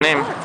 name.